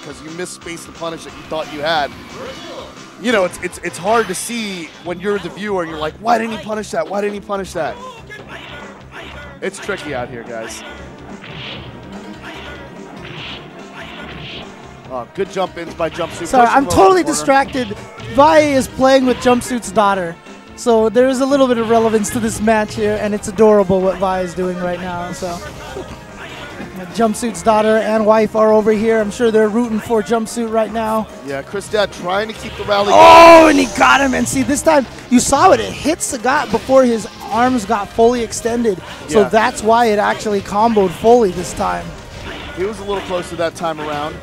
because you misspaced the punish that you thought you had. You know, it's it's it's hard to see when you're the viewer and you're like, why didn't he punish that? Why didn't he punish that? It's tricky out here, guys. Oh, good jump ins by Jumpsuit. Sorry, I'm totally distracted. Vi is playing with Jumpsuit's daughter. So there is a little bit of relevance to this match here, and it's adorable what Vi is doing right now. So Jumpsuit's daughter and wife are over here. I'm sure they're rooting for Jumpsuit right now. Yeah, Chris Dad trying to keep the rally. Oh, and he got him. And see, this time you saw it. It hits the guy before his arms got fully extended. So Yeah. that's why it actually comboed fully this time. He was a little closer that time around.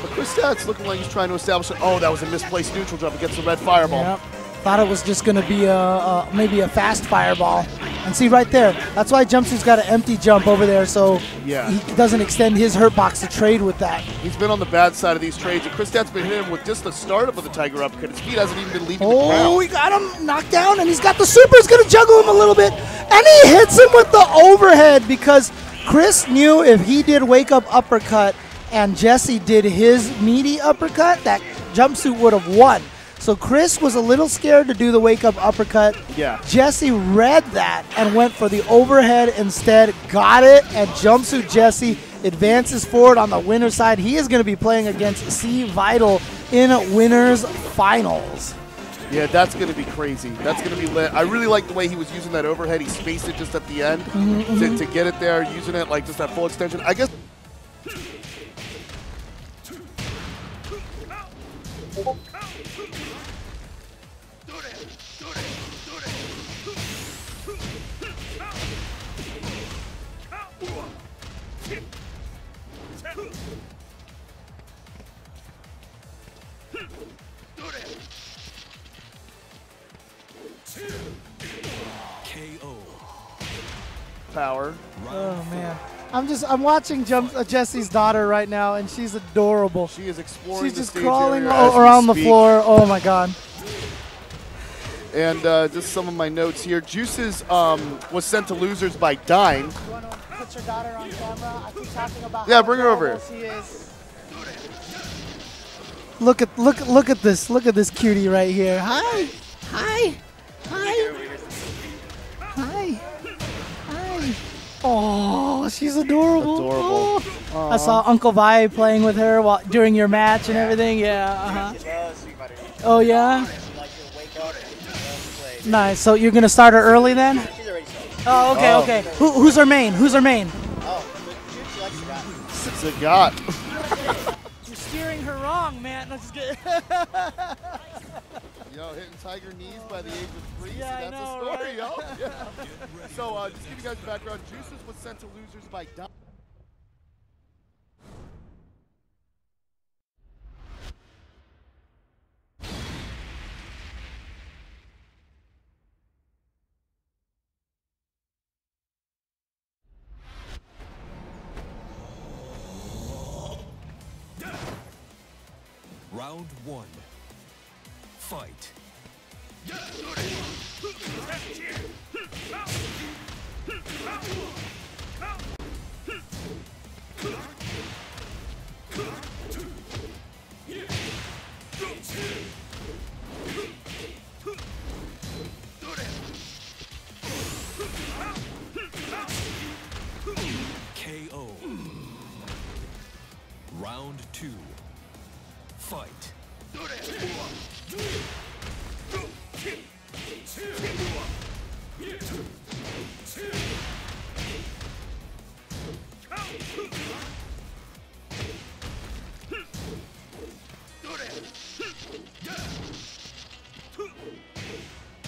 But Chris Dad's looking like he's trying to establish it. Oh, that was a misplaced neutral jump against the red fireball. Yep. Thought it was just going to be a, a maybe a fast fireball. And see right there, that's why Jumpsuit's got an empty jump over there, so Yeah. he doesn't extend his hurt box to trade with that. He's been on the bad side of these trades, and Chris Dad's been hitting him with just the startup of the Tiger uppercut. His feet hasn't even been leaving the Oh, ground. he got him knocked down, and he's got the super. He's going to juggle him a little bit, and he hits him with the overhead because Chris knew if he did wake up uppercut and Jesse did his meaty uppercut, that jumpsuit would have won. So Chris was a little scared to do the wake up uppercut. Yeah. Jesse read that and went for the overhead instead, got it, and jumpsuit Jesse advances forward on the winner's side. He is going to be playing against C Vital in winners finals. Yeah, that's going to be crazy. That's going to be lit. I really like the way he was using that overhead. He spaced it just at the end Mm-hmm, to, to get it there, using it like just that full extension. I guess. Power. Oh man, I'm just I'm watching Jump uh, Jesse's daughter right now, and she's adorable. She is exploring She's the just stage crawling area all as around the floor. Oh my god. And uh, just some of my notes here. Juices um, was sent to losers by Dine. You want to put your daughter on camera? I keep talking about Yeah, bring her over Look at look look at this look at this cutie right here. Hi, hi, hi, Oh, she's adorable. Adorable. Oh. I saw Uncle Vi playing with her while during your match and everything. Yeah. Uh-huh. Oh yeah. Nice. So you're gonna start her early then? Oh, okay, Oh. okay. Who, who's her main? Who's her main? Oh, Sagat. You're steering her wrong, man. That's good. Yo, hitting Tiger knees by the age of three. Yeah, I so that's know, a story, right? yo. Yeah. so uh, just give you guys the background. Juices was sent to losers by Dine. Round one. Fight.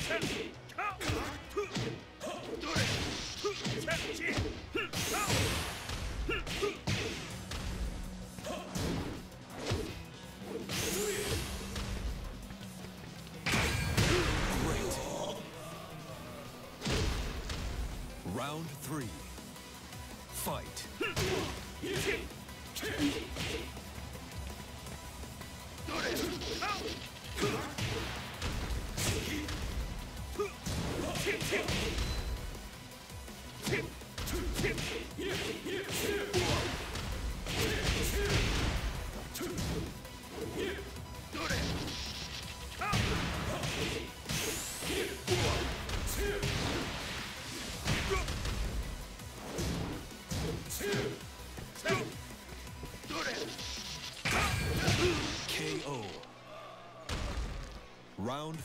Hey!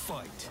Fight.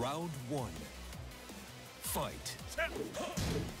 Round one. Fight. KO.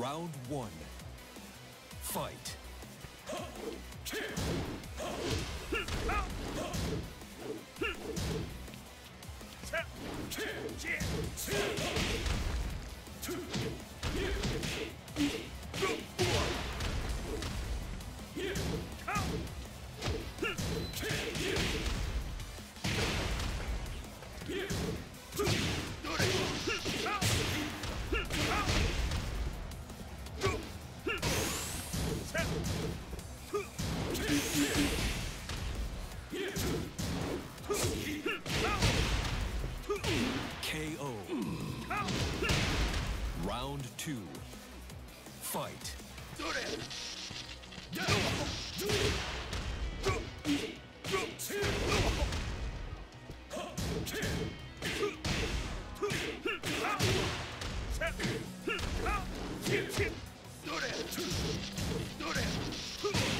Round one. Fight. KO.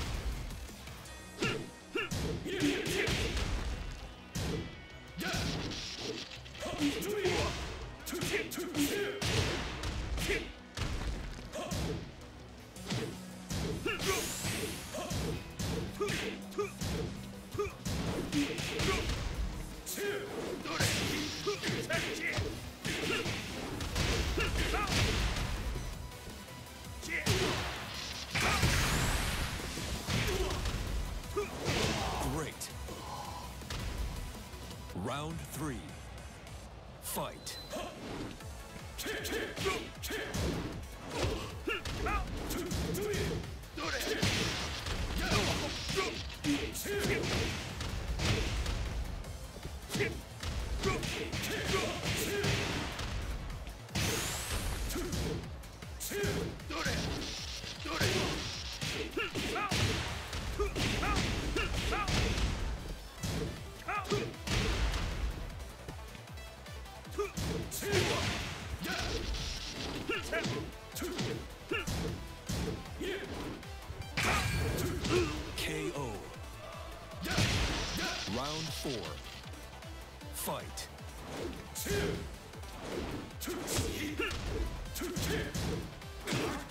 Round three. Fight. Four. Fight. KO. Final round. Fight.